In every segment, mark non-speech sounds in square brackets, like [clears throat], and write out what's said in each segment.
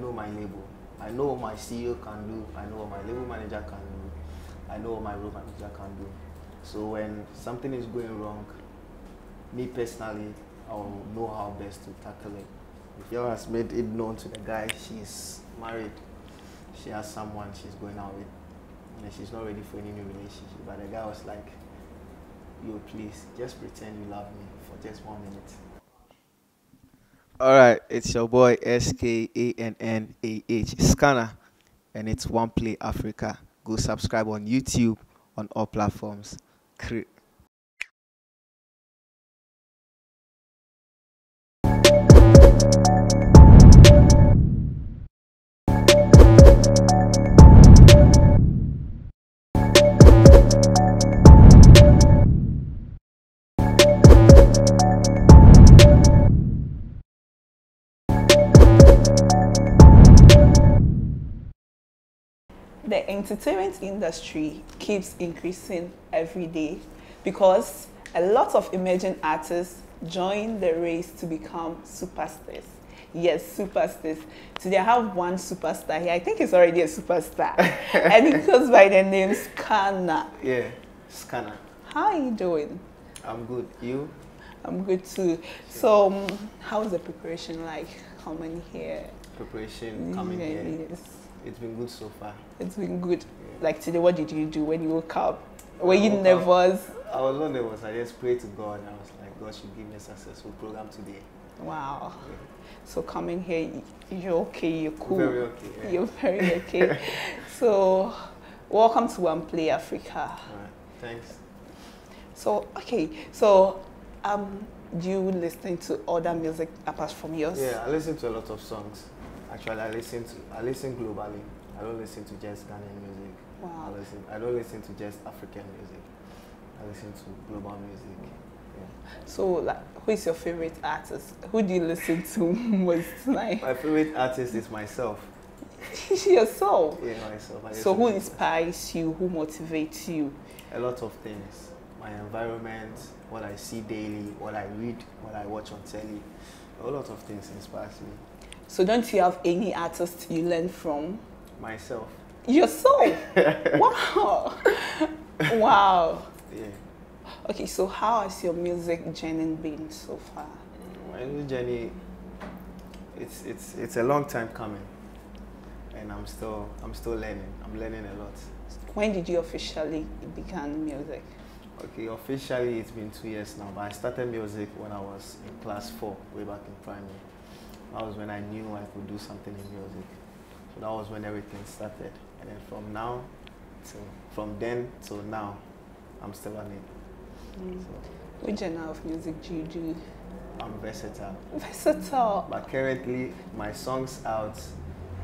know my label. I know what my CEO can do. I know what my label manager can do. I know what my road manager can do. So when something is going wrong, me personally, I'll know how best to tackle it. If girl has made it known to the guy she's married, she has someone she's going out with, and she's not ready for any new relationship. But the guy was like, "Yo, please, just pretend you love me for just one minute." All right, it's your boy S K A N N A H Skannah, and it's One Play Africa. Go subscribe on YouTube on all platforms. The entertainment industry keeps increasing every day because a lot of emerging artists join the race to become superstars. Yes, superstars. Today I have one superstar here. I think he's already a superstar. [laughs] and he goes by the name Skannah. Yeah, Skannah. How are you doing? I'm good. You? I'm good too. So, um, how's the preparation like? Coming here? Preparation coming Yeah, here. yes. It's been good so far. It's been good. Like today, what did you do when you woke up? Were you woke up- nervous? I was not nervous. I just prayed to God. and I was like, God should give me a successful program today. Wow. Yeah. So coming here, you're okay, you're cool. Very okay. Yeah. You're very [laughs] okay. so, welcome to One Play Africa. All right. Thanks. So, okay, so um, do you listen to other music apart from yours? Yeah, I listen to a lot of songs. Actually, I listen to I listen globally. I don't listen to just Ghanaian music. I listen. I don't listen to just African music. I listen to global music. Yeah. So, like, who is your favorite artist? Who do you listen to [laughs] most? Like, My favorite artist is myself. [laughs] yourself. Yeah, myself. I So, who inspires you? Who motivates you? A lot of things. My environment, what I see daily, what I read, what I watch on telly. A lot of things inspires me. So, don't you have any artist you learn from? Myself. Yourself. [laughs] wow. wow. Yeah. Okay, so how has your music journey been so far? My new journey, it's it's it's a long time coming, and I'm still I'm still learning. I'm learning a lot. When did you officially begin music? Okay, officially it's been two years now, but I started music when I was in class four, way back in primary. That was when I knew I could do something in music. So that was when everything started, and then from now, to from then till now, I'm still on it. Mm. So Which genre of music do you do? I'm versatile. Versatile. But currently, my songs out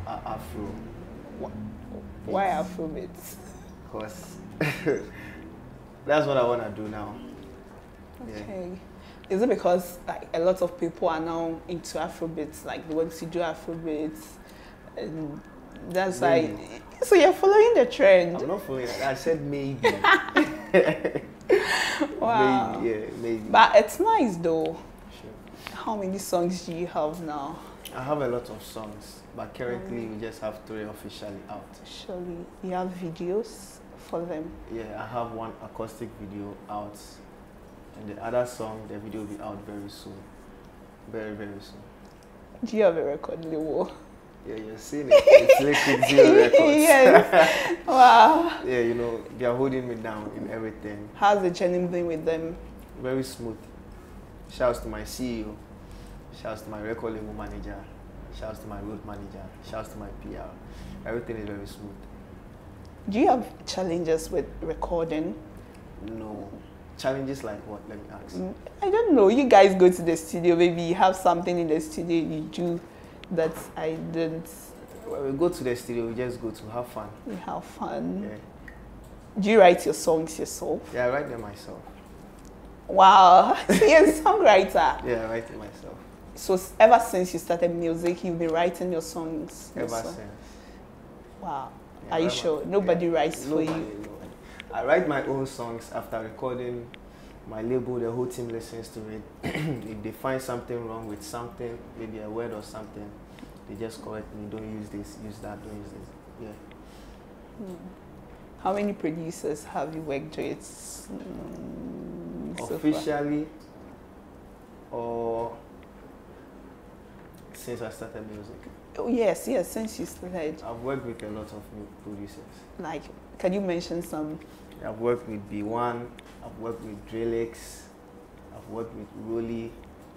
are Afro. Why Afrobeats? because [laughs] that's what I want to do now. Yeah. Okay. Is it because like a lot of people are now into Afrobeats, like the want to do Afrobeats, and that's Maybe. like so you're following the trend. I'm not following that. I said maybe. [laughs] [laughs] Wow. Maybe, yeah, maybe. But it's nice though. Sure. How many songs do you have now? I have a lot of songs, but currently mm. we just have three officially out. Surely you have videos for them. Yeah, I have one acoustic video out, and the other song, the video will be out very soon. Very, very soon. Do you have a record label? Yeah, you're seeing it. It's [laughs] Liquid Zero Records. yes. Wow. Yeah, you know, they are holding me down in everything. How's the journey been with them? Very smooth. Shouts to my CEO. Shouts to my record label manager. Shouts to my road manager. Shouts to my PR. Everything is very smooth. Do you have challenges with recording? No challenges like what? Let me ask. Mm, I don't know. You guys go to the studio, maybe you have something in the studio you do that I didn't. When we go to the studio, we just go to have fun. You have fun. Yeah, Do you write your songs yourself? yeah, I write them myself. Wow. [laughs] You're a songwriter. Yeah, I write them myself. So ever since you started music, you've been writing your songs. Ever yourself? since. Wow. Yeah, Are you sure? Nobody yeah, writes for nobody, you. nobody. I write my own songs after recording my label, the whole team listens to it. [clears throat] if they find something wrong with something, maybe a word or something, they just correct me. Don't use this, use that, don't use this. Yeah. Hmm. How many producers have you worked with? mm, so far? Officially, or since I started music, Oh, yes, yes. Since you started, I've worked with a lot of new producers. like, can you mention some? I've worked with B1, I've worked with Drillix, I've worked with Rolly.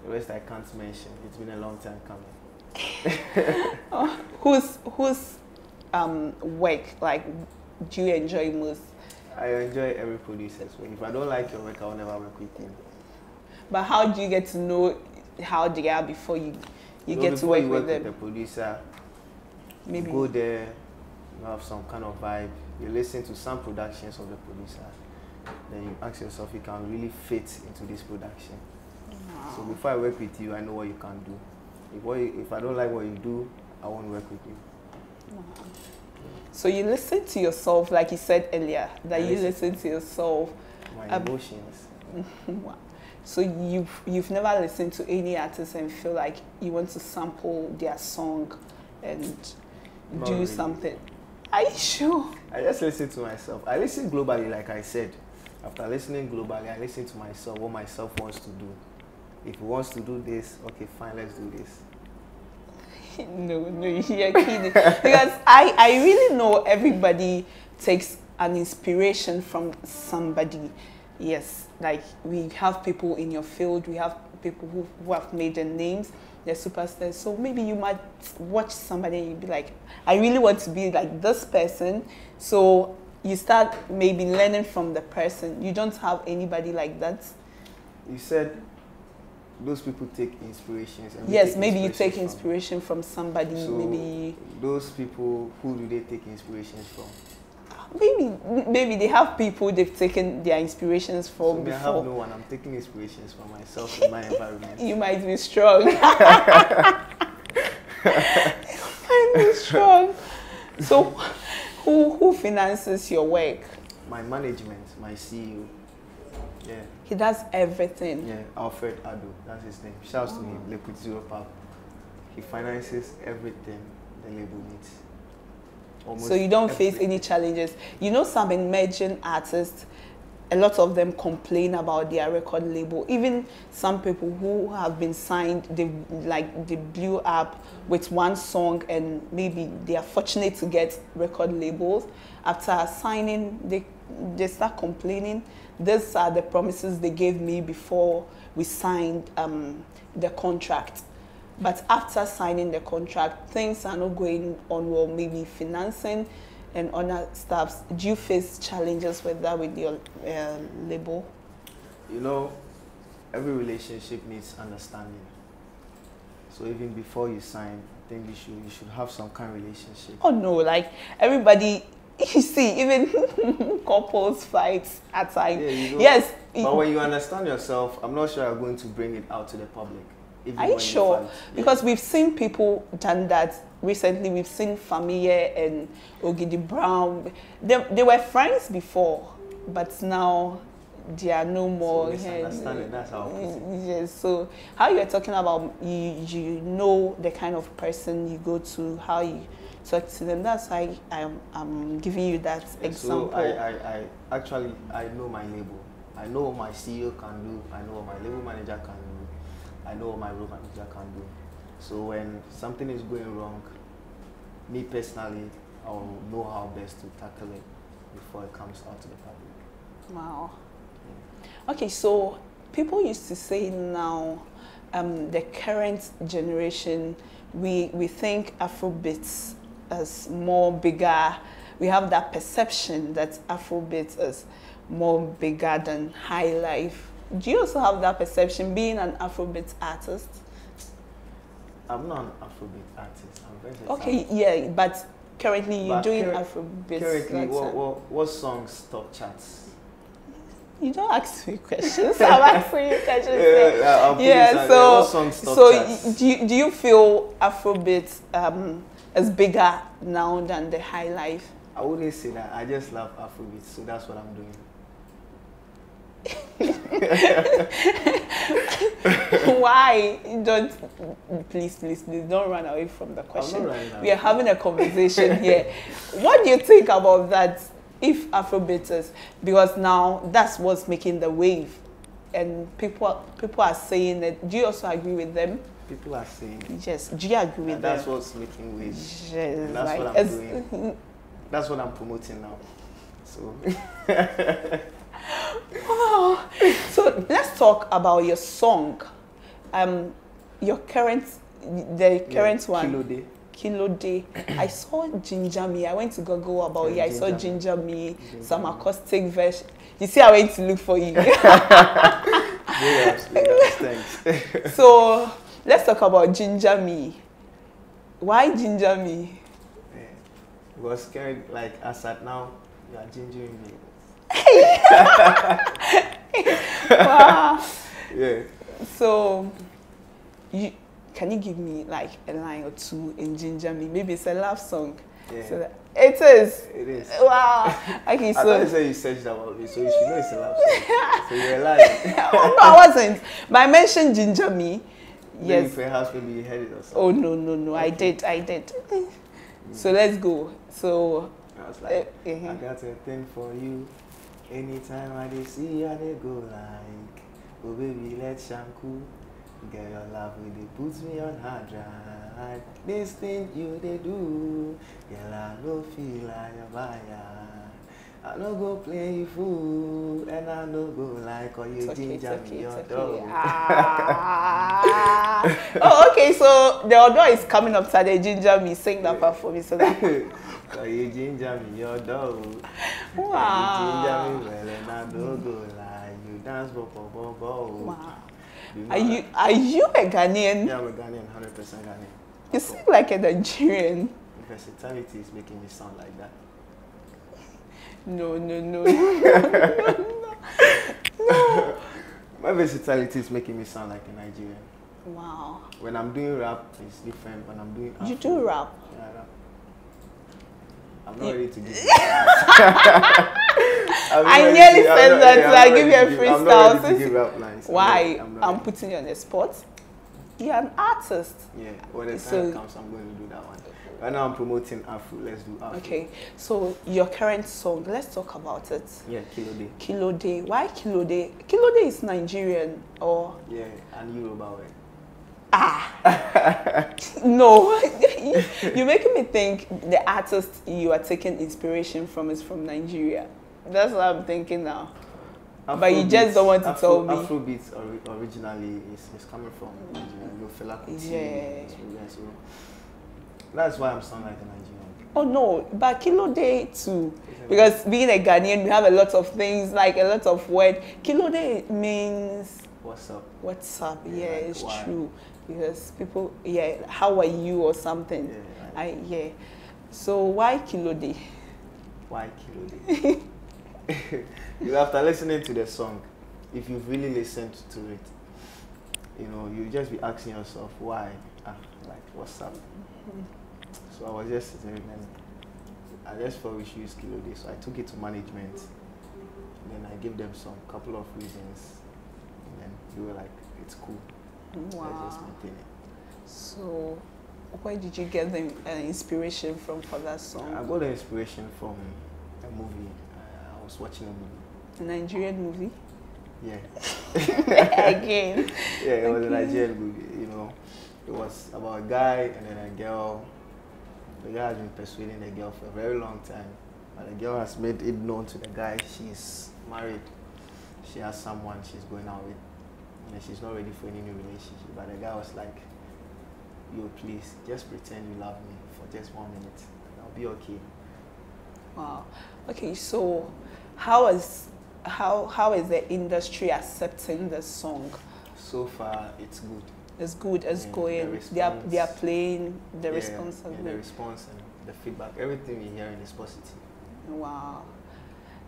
The rest I can't mention. It's been a long time coming. [laughs] Who's whose um, work like do you enjoy most? I enjoy every producer's work. If I don't like your work, I'll never work with you. But how do you get to know how they are before you you So get to work you with work with them? the producer, Maybe. go there, you have some kind of vibe, you listen to some productions of the producer, then you ask yourself you can really fit into this production. So before I work with you, I know what you can do. If, what you, if I don't like what you do, I won't work with you. So you listen to yourself, like you said earlier, that I you listen. listen to yourself. My Um, emotions. [laughs] Wow. So you've you've never listened to any artist and feel like you want to sample their song and Not do really. something. Are you sure? I just listen to myself. I listen globally, like I said. After listening globally, I listen to myself, what myself wants to do. If he wants to do this, okay, fine, let's do this. [laughs] no, no, you're kidding. because I, I really know everybody takes an inspiration from somebody. Yes, like we have people in your field, we have people who, who have made their names, they're superstars. So maybe you might watch somebody and be like, I really want to be like this person. So you start maybe learning from the person. You don't have anybody like that. You said those people take inspirations. Yes, take maybe you take from. inspiration from somebody. So maybe those people, who do they take inspirations from? Maybe maybe they have people they've taken their inspirations So from me, I have before. no one. I'm taking inspirations from myself in my [laughs] environment. You might be strong. [laughs] [laughs] you might be strong. So, who who finances your work? My management, my CEO. Yeah, He does everything. yeah, Alfred Ado, that's his name. Shouts to him, oh. Liquid Zero Pub. He finances everything the label needs. Almost So you don't face any challenges. You know, some emerging artists, a lot of them complain about their record label. Even some people who have been signed, they like they blew up with one song, and maybe they are fortunate to get record labels. After signing, they they start complaining. These are the promises they gave me before we signed um, the contract. But after signing the contract, things are not going on well, maybe financing and other stuffs. Do you face challenges with that with your uh, label? You know, every relationship needs understanding. So even before you sign, I think you should you should have some kind of relationship. Oh no, like everybody, [laughs] you see, even [laughs] couples fight at times. Yeah, you know, yes. But when you understand yourself, I'm not sure you're going to bring it out to the public. Are you sure? Yeah. Because we've seen people done that recently. We've seen Fameye and Ogidi Brown. They, they were friends before, but now they are no more. So misunderstanding, that's how. Mm, yes. So how you are talking about you, you know the kind of person you go to, how you talk to them. That's why I'm, I'm giving you that Yeah, example. So I, I, I actually I know my label. I know what my CEO can do. I know what my label manager can do. I know what my role manager can do. So when something is going wrong, me personally, I'll know how best to tackle it before it comes out to the public. Wow. Okay, so people used to say now, um, the current generation, we, we think Afrobeats is more bigger. We have that perception that Afrobeats is more bigger than high life. Do you also have that perception being an Afrobeat artist? I'm not an Afrobeat artist. I'm very Okay, yeah, but currently you're But doing cur- Afrobeats. Currently, what, what, what songs top charts? You don't ask me questions. [laughs] I'm asking you questions. Yeah, I'll put it yeah, so what songs top so charts? do you, do you feel Afrobeat um, is bigger now than the high life? I wouldn't say that. I just love Afrobeat, so that's what I'm doing. [laughs] Why? Don't please, please, please don't run away from the question. We are having a conversation here. What do you think about that? If Afrobeaters, because now that's what's making the wave, and people people are saying that. Do you also agree with them? People are saying Yes. Do you agree with that's them? what's making waves. Yes, and that's like, what I'm doing. That's what I'm promoting now. So [laughs] So let's talk about your song. Um, your current, the current yeah, one. Kilo Day. Kilo Day. I saw Ginger Me. I went to Google about Yeah, it. I saw Ginger Ginger Me, Ginger some acoustic version. You see, I went to look for you. Big ups, big ups, thanks. [laughs] so let's talk about Ginger Me. Why Ginger Me? Yeah. It was scary. Like as at now, you are gingering me. [laughs] [laughs] Wow. Yeah. So, you can you give me like a line or two in Ginger Me? Maybe it's a love song. Yeah. So that, it is. it is. Wow. Okay, I thought you so said you searched about me, so you should know it's a love song. [laughs] so you're lying. oh, no, I wasn't. But I mentioned Ginger Me. Maybe Yes. perhaps maybe you heard it or something. Oh no no no! I did I did. So let's go. So I was uh, like, uh-huh. I got a thing for you. Anytime I see you, I go like, oh baby, let's shampoo. Girl, your love really puts me on hard drive. This thing you dey do, girl, I no feel like a buyer. I no go play fool, and I no go like or you it's okay, it's ginger okay, me your okay. dog. Ah. [laughs] oh, okay. So the audio is coming up today. Ginger me, sing that part for me. So that [laughs] Or you ginger me your dog. wow. You ginger me well, and I no go like you dance bo bo bo bo. Wow. You know Are you are you a Ghanaian? Yeah, I'm a Ghanaian, 100% Ghanaian. You sing like a Nigerian. Versatility is making me sound like that. No [laughs] no no. no. no. My versatility is making me sound like a Nigerian. Wow. When I'm doing rap, it's different. When I'm doing You do rap. Yeah, I rap. I'm not ready to [laughs] give I'm not I ready nearly said that, I'm I not give you a to give- I'm not ready to give rap lines. I'm Why? not- I'm, not I'm putting you on the spot. You're an artist. Yeah, when the time comes, I'm going to do that one. Right now, I'm promoting Afro. Let's do Afro. Okay. So your current song, let's talk about it. Yeah, Kilo Day. Kilo Day. Why Kilo Day? Kilo Day is Nigerian or Yeah, and Yoruba way. ah [laughs] no. [laughs] You're making me think the artist you are taking inspiration from is from Nigeria. That's what I'm thinking now. But you just don't want to tell me. Afrobeat ori- originally is, is coming from Nigeria. You know, Fela Kuti. Yeah. so, that's why I'm sounding like a Nigerian. Oh no, but Kilo Day too. Because being a Ghanaian, we have a lot of things like a lot of word. Kilo Day means What's up? what's up. Yeah, Yeah, like it's why? true. Because people, yeah, how are you or something. Yeah, like, I yeah. So why Kilo Day? why Kilo Day? [laughs] [laughs] you after listening to the song, if you've really listened to it, you know, you just be asking yourself why, ah, like what's up. So I was just sitting and I just thought we should use Kilo Day. So I took it to management. And then I gave them some couple of reasons. And then they were like, it's cool. Let's just maintain it. So where did you get the uh, inspiration from for that song? I got the inspiration from a movie. Was watching a movie. A Nigerian movie. Yeah. [laughs] Again. [laughs] Yeah, it was a Nigerian movie, you know. It was about a guy and then a girl. The guy has been persuading the girl for a very long time. But the girl has made it known to the guy she's married. She has someone she's going out with. And she's not ready for any new relationship. But the guy was like, Yo, please, just pretend you love me for just one minute. And I'll be okay. Wow. Okay, so how is how how is the industry accepting the song? So far, it's good. It's good, it's Yeah, the going. They are they are playing the Yeah, response yeah, the response and the feedback, everything we're hearing is positive. Wow.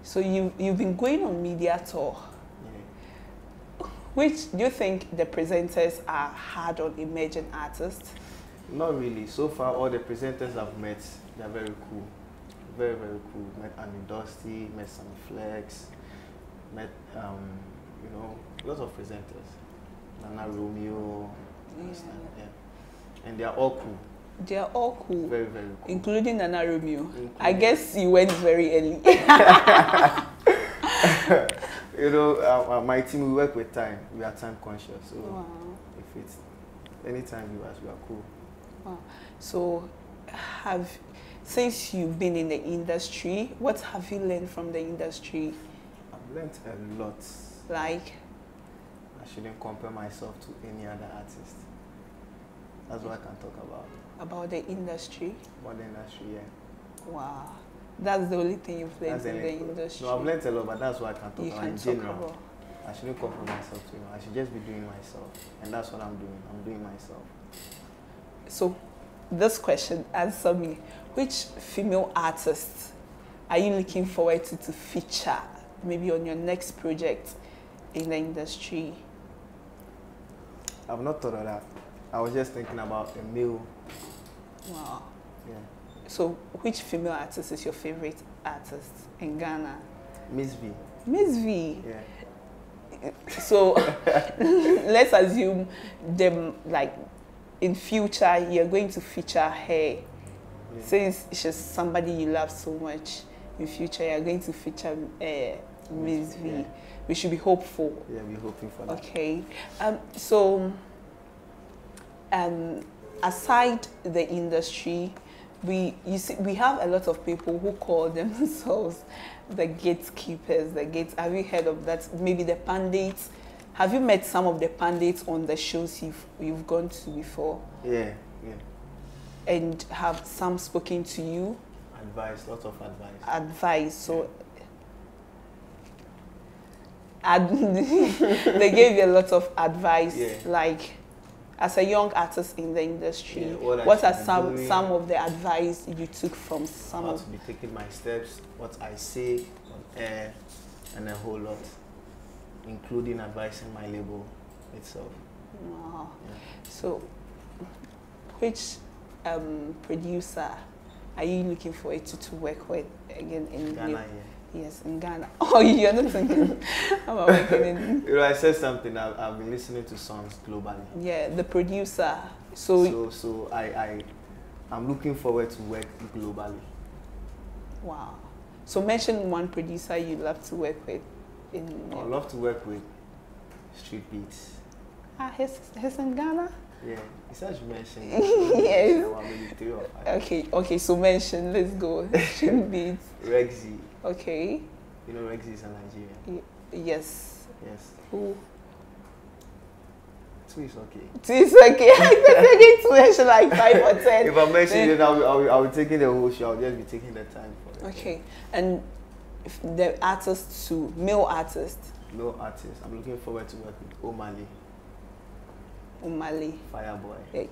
So you you've been going on media tour. Yeah. Which do you think the presenters are hard on emerging artists? Not really. So far, all the presenters I've met, they're very cool. Very, very cool. Met Andy Dosty, met Sammy Flex, met um, you know, lots of presenters. Nana Romeo, Yeah. understand, yeah. And they are all cool, They are all cool, very, very cool. including Nana Romeo. Including. I guess you went very early. [laughs] [laughs] you know, uh, uh, my team, we work with time. We are time conscious. So wow. if it's anytime you ask, we are cool. Wow. So, have since you've been in the industry, what have you learned from the industry? I've learned a lot. Like, I shouldn't compare myself to any other artist. That's what I can talk about. about the industry? About the industry, yeah. Wow. That's the only thing you've learned That's in the industry. No, I've learned a lot, but that's what I can talk you about can in general. about. I shouldn't compare myself to you. I should just be doing myself. And that's what I'm doing. I'm doing myself. So, this question answer me. Which female artist are you looking forward to to feature maybe on your next project in the industry? I've not thought of that. I was just thinking about a male. Wow. Yeah. So, which female artist is your favorite artist in Ghana? MzVee. Miss V. Yeah. So, [laughs] let's assume them like in future you're going to feature her. yeah. Since she's somebody you love so much, in future you're going to feature uh, MzVee. Yeah. We should be hopeful. Yeah, we're hoping for that. Okay. Um, so, um, aside the industry, we you see we have a lot of people who call [laughs] themselves the gatekeepers. The gates. Have you heard of that? Maybe the pundits. Have you met some of the pundits on the shows you've you've gone to before, Yeah, yeah. and have some spoken to you? Advice, lots of advice. advice. So ad- [laughs] they gave you a lot of advice, Yeah. like as a young artist in the industry. Yeah, what what are some doing. some of the advice you took from some how of to be taking my steps, what I say on air, and a whole lot, including advising my label itself. Wow. Yeah. So, which um, producer are you looking forward to, to work with again in Ghana, New- yeah. Yes, in Ghana. [laughs] Oh, you're not thinking [laughs] about working in You know, I said something. I've, I've been listening to songs globally. yeah the producer. So, So, so I, I, I'm looking forward to work globally. wow. So mention one producer you'd love to work with in I love to work with Streetbeatz. ah he's, he's in Ghana. Yeah, it's as you mentioned. [laughs] Yes. About maybe three or five. Okay, okay. So mention. Let's go. [laughs] Street beats. Rexxie. Okay. You know Rexxie is a Nigerian. Yes. Yes. Who? Two is okay. Two is okay. I'm going to mention like five or ten. [laughs] If I mention it, I'll, I'll, I'll be taking the whole show. I'll just be taking the time for it. Okay. And the artists too, male artists, No artist. I'm looking forward to work with Omah Lay, Umali. Fireboy.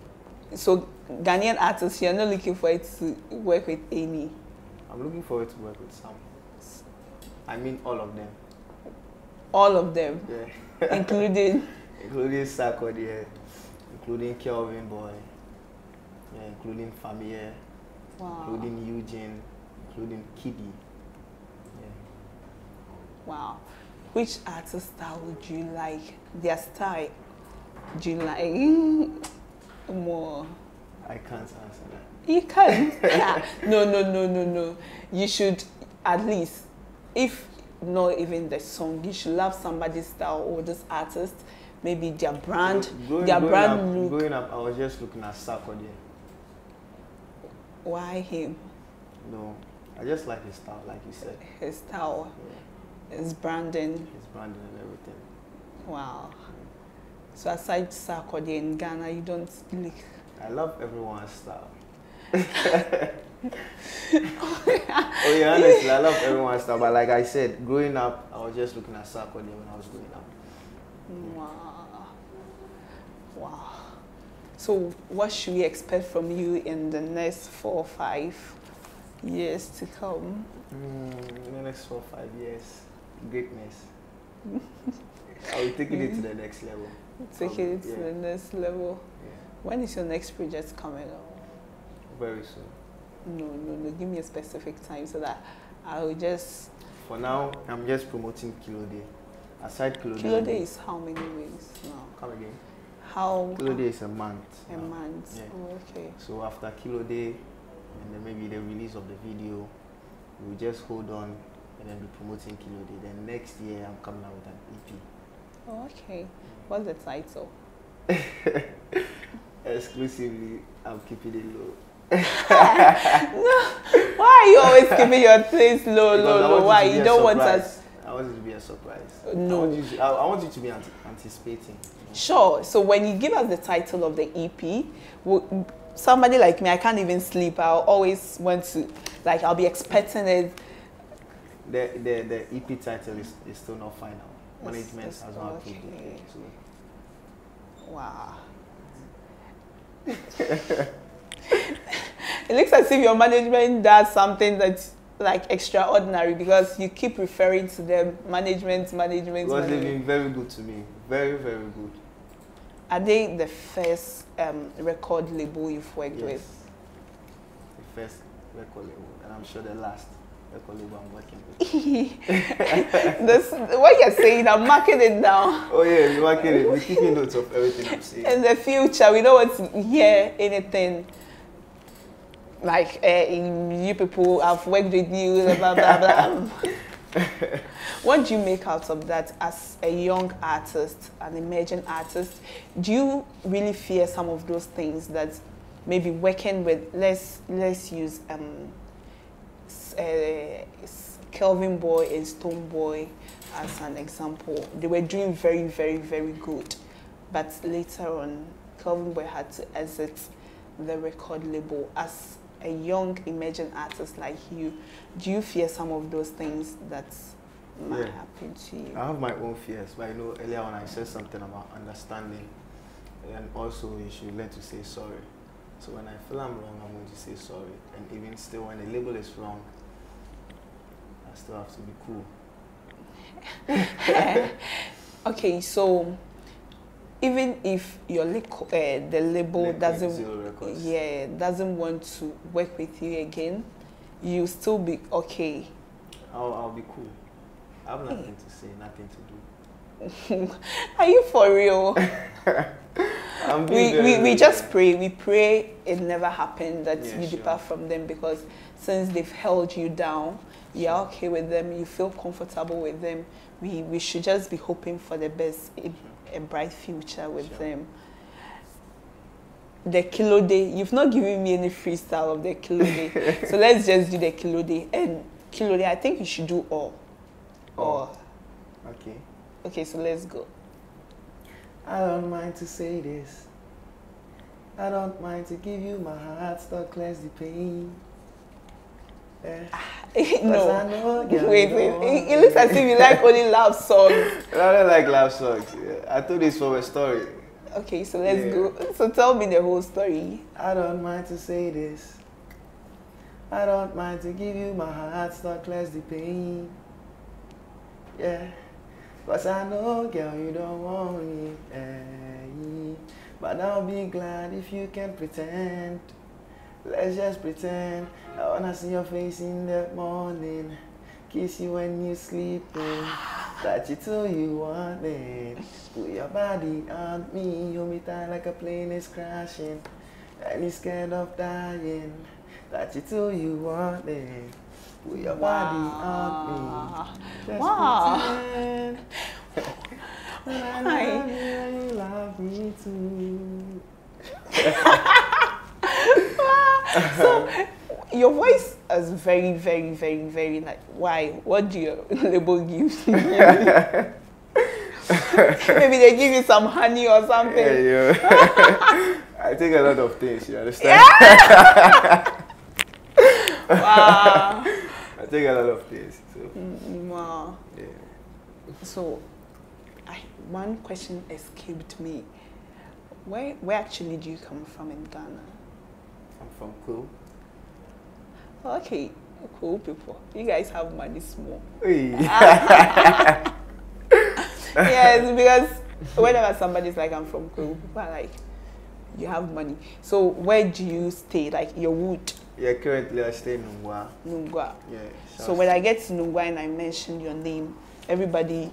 So Ghanaian artists, you're not looking forward to work with any. I'm looking forward to work with some. I mean all of them. All of them, Yeah. [laughs] including including Sarkodie, yeah. including Kelvyn Boy, yeah, including Fameye, wow, including Eugene, including KiDi. Wow. Which artist style would you like? Their style, do you like eh, more? I can't answer that. You can. Yeah. [laughs] No, no, no, no, no. You should at least, if not even the song, you should love somebody's style or this artist, maybe their brand, Growing- their growing brand up, look. Growing up, I was just looking at Sarkodie. Why him? No, I just like his style, like you said. His style, Yeah, his branding. his branding and everything. Wow. So aside Sarkodie in Ghana, you don't look. I love everyone's style. [laughs] oh yeah, honestly, I love everyone's style. But like I said, growing up, I was just looking at Sarkodie when I was growing up. Wow. Wow. So what should we expect from you in the next four or five years to come? Mm, in the next four or five years, greatness. I'll be taking it to the next level. Taking it to yeah. the next level. Yeah, When is your next project coming up? very soon. No, no, no. Give me a specific time so that I will just. For now, I'm just promoting Kilo Day Aside Kilo Day. Kilo Day is how many weeks now? Come again. How Kilo Day is a month. a now. month? Yeah. Oh, okay. So after Kilo Day, and then maybe the release of the video, we'll just hold on and then be promoting Kilo Day. Then next year, I'm coming out with an EP. Oh, okay. What's the title? [laughs] Exclusively, I'm keeping it low. [laughs] no, Why are you always keeping your things low, Because low, low? Why you don't want us? I want it to be a surprise. No. I want you to, I, I want you to be ante- anticipating. Sure. So when you give us the title of the EP, somebody like me, I can't even sleep. I'll always want to, like, I'll be expecting it. The, the, the EP title is, is still not final. It's- Management it's has not approved okay. it. So Wow. [laughs] it looks as if your management does something that's like extraordinary because you keep referring to them management, management, they've management. been very good to me. Very, very good. Are they the first um, record label you've worked Yes. with? The first record label, and I'm sure the last record label I'm working with. this, what you're saying, I'm marking it down. oh yeah, we're marking it. We're keeping notes of everything I'm saying. In the future, we don't want to hear anything like uh, you people, I've worked with you, blah, blah, blah. [laughs] what do you make out of that as a young artist, an emerging artist? Do you really fear some of those things that maybe working with, let's, let's use um, uh, Kelvyn Boy and Stonebwoy as an example. They were doing very, very, very good. But later on, Kelvyn Boy had to exit the record label. As a young emerging artist like you, do you fear some of those things that might Yeah. happen to you? I have my own fears, but I know earlier on I said something about understanding, and also you should learn to say sorry. So when I feel I'm wrong, I'm going to say sorry, and even still when the label is wrong, I still have to be cool. [laughs] okay, so even if your uh, the label doesn't yeah doesn't want to work with you again, you still be okay. I'll, I'll be cool. I have nothing to say, nothing to do. [laughs] Are you for real? [laughs] I'm we, we, we just pray. We pray it never happened that Yeah, you sure. depart from them because since they've held you down, you're okay with them, you feel comfortable with them. We, we should just be hoping for the best, a, a bright future with Sure. them. The kilo day, you've not given me any freestyle of the kilo day. [laughs] so let's just do the kilo day. And kilo day, I think you should do all. All. Okay. Okay, so let's go. I don't mind to say this. I don't mind to give you my heart, start cleanse the pain. Yeah. 'Cause I no. Wait, wait. It, looks as if you like only love songs. I don't like love songs. Yeah. I told this from a story. Okay, so let's Yeah. go. So tell me the whole story. I don't mind to say this. I don't mind to give you my heart, start cleanse the pain. Yeah. Cause I know, girl, you don't want me. eh, But I'll be glad if you can pretend. Let's just pretend. I wanna see your face in the morning. Kiss you when you're sleeping. Touch you till you want it. Put your body on me. Hold me tight like a plane is crashing. And you're scared of dying. Touch you till you want it. Put your body on me. Just Wow. pretend. [laughs] I love you you love me too. [laughs] [laughs] So your voice is very, very, very, very like why? What do your [laughs] label give you? [laughs] Maybe they give you some honey or something. Yeah, yeah. I take a lot of things, you understand? Wow. I take a lot of things. So, Mm, wow. yeah. So, I, one question escaped me. Where, where actually do you come from in Ghana? I'm from Cool. Okay, cool people. You guys have money small. [laughs] Yes, because whenever somebody's like, I'm from Kwewu, people are like, you have money. So where do you stay? Like your wood, yeah, currently I stay in Nungwa. Nungwa. Yeah. So when I get to Nungwa and I mention your name, everybody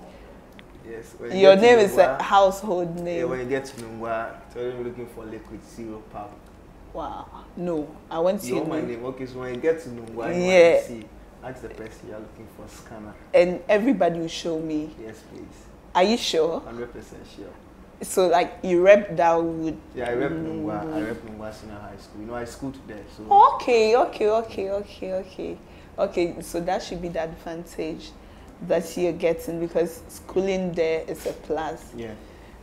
Yes. you Your name is a Nungwa- household Yeah, name. when you get to Nungwa, you're looking for liquid zero pop. Wow. No, I want You to know my know. name. Okay, so when you get to Nungwa, you Yeah. want to see. Ask the person you're looking for Skannah. And everybody will show me. Yes, please. Are you sure? Hundred percent sure. So like you rep Dawood. Yeah, I rep Mm. I rep Nungwa Senior High School. You know, I schooled there, so Okay, okay, okay, okay, okay. Okay, so that should be the advantage that you're getting because schooling there is a plus. yeah.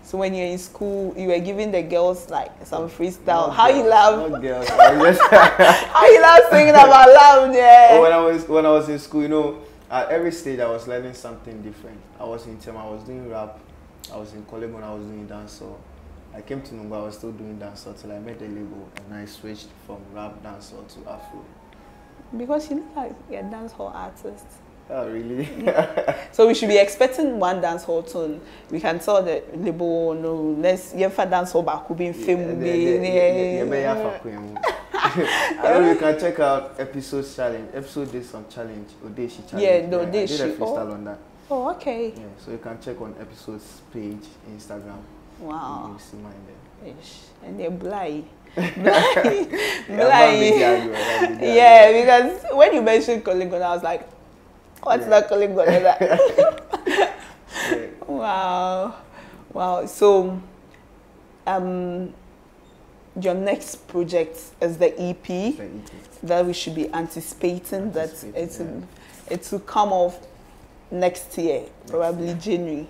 So when you're in school, you were giving the girls like some freestyle. How you love? Not girls. [laughs] How you love singing about [laughs] love? Oh, when Yeah. I was when I was in school, you know, at every stage I was learning something different. I was in Tema, I was doing rap. I was in college when I was doing dance. So I came to Nungwa, I was still doing dancehall till I met the label and I switched from rap dancehall to Afro. Because you look like a dancehall artist. Oh, really? So we should be expecting one dancehall tune. We can tell the label no let's yeah for dancehall back could be in film Yeah, be yeah, yeah, yeah, yeah, yeah. yeah, for Queen. I know you can check out Epixode challenge. Epixode did some challenge, Odeshi challenge. Yeah, the I did a freestyle oh. on that. Oh okay. Yeah, so you can check on Epixode's page, Instagram. Wow. You'll see mine there. Ish. And they're blind. blind. Yeah, blind. Diago, Bambi Diago. Yeah, because when you mentioned Kolingon, I was like, what's Yeah. that Kolingon? [laughs] Yeah. [laughs] wow. Wow. So, um, your next project is the EP like eating. that we should be anticipating that it Anticipating, will, it will come off next year, probably January.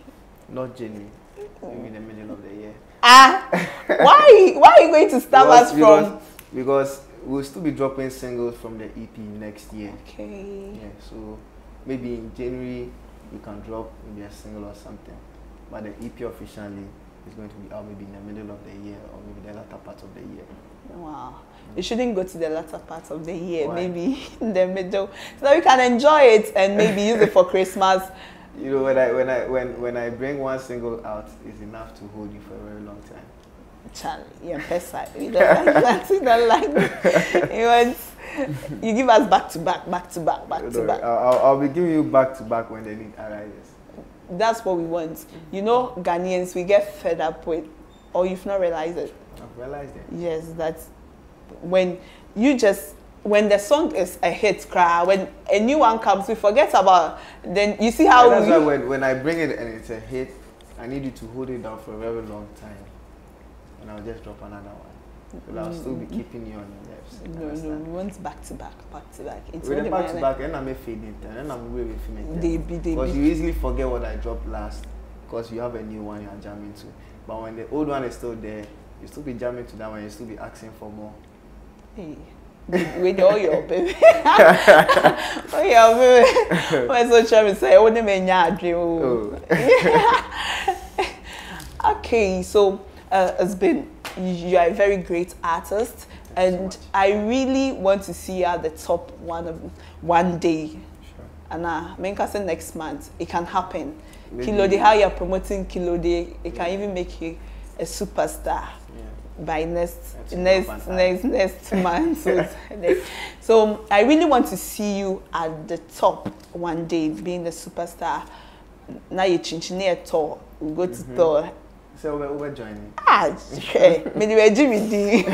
Not January. Maybe in the middle of the year. Ah, why? Why are you going to stop us Because- from? Because we'll still be dropping singles from the EP next year. Okay. Yeah, so maybe in January you can drop maybe a single or something. But the EP officially is going to be out maybe in the middle of the year or maybe the latter part of the year. Wow. Mm. You shouldn't go to the latter part of the year, Why? maybe [laughs] in the middle, so that we can enjoy it and maybe use it for [laughs] Christmas. You know, when I when I when when I bring one single out, it's enough to hold you for a very long time. Charlie, you're pesa. [laughs] We don't like that. We don't like that. You give us back to back, back to back, back to back. I'll, I'll, I'll be giving you back to back when the need arises. That's what we want. Mm-hmm. You know, Ghanaians, we get fed up with, or you've not realized it. I've realized it. Yes, that's when you just when the song is a hit cry when a new one comes we forget about then you see how And that's we, why when, when I bring it and it's a hit, I need you to hold it down for a very long time. And I'll just drop another one. But I'll mm, still be mm, keeping you on your you no no we want back to back back to back it's With the back to my- back, and I'm a fading and then I'm really they me. be they Because you easily forget what I dropped last because you have a new one you're jamming to. But when the old one is still there, you still be jamming to that one, you still be asking for more. hey, with all your baby [laughs] oh yeah baby [laughs] why so try me say only me nya adwe o okay so uh, it's been you are a very great artist Thank and so. I really want to see you at the top one of one day. Sure. and uh make us say next month. It can happen. Maybe- kilo day how you're promoting kilo day it can even make you a superstar. Yeah. by next next next next [laughs] month. So, [laughs] so i really want to see you at the top one day being a superstar. Now you chinchini at all. Go to Mhm. So we're, we're joining. [laughs] ah okay me the way jimmy d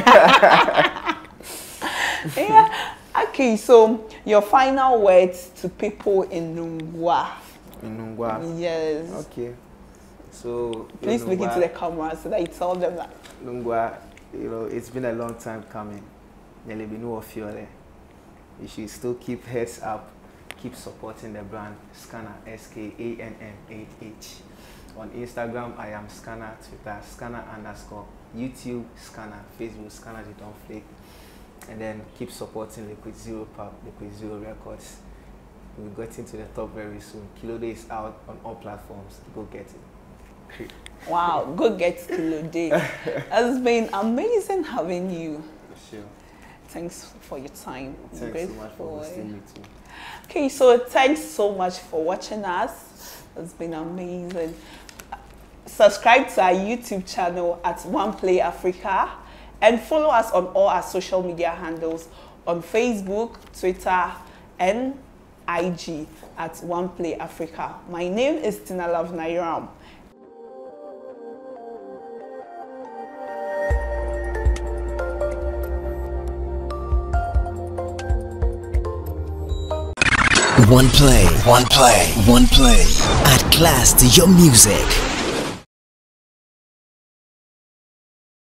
yeah okay so your final words to people in Nungwa. In Nungwa. yes Okay. So please look into the camera so that you tell them that Lungwa, you know, it's been a long time coming. Nearly been no of you there. You should still keep heads up, keep supporting the brand Skannah S K A N N A H. On Instagram, I am Skannah, Twitter, Skannah underscore, YouTube, Skannah, Facebook, Skannah the Don't Flake. And then keep supporting Liquid Zero Pub, Liquid Zero Records. We'll get into the top very soon. Kilo Day is out on all platforms. Go get it. wow go get kilo day [laughs] it's been amazing having you Sure. Thanks for your time. I'm Thanks so much for hosting me too. Okay, so thanks so much for watching us. It's been amazing subscribe to our YouTube channel at One Play Africa and follow us on all our social media handles on Facebook, Twitter, and IG at One Play Africa. My name is Tina Love Nairam. One play, one play, one play. At class to your music.